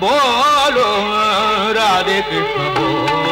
बोलो राधे कृष्ण बोलो।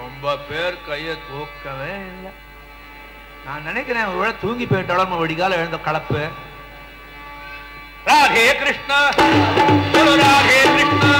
ரொம்ப பேர் கையை தூக்கவே இல்லை. நான் நினைக்கிறேன் விட தூங்கி போயிட்டாலும் வடிகால எழுந்த கலப்பு. ராகே கிருஷ்ண. ராகே கிருஷ்ணா.